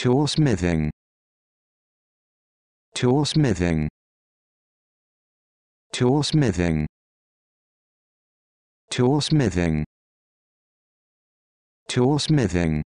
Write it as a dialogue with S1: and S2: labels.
S1: Tool smithing. Tool smithing. Tool smithing. Tool smithing. Tool smithing.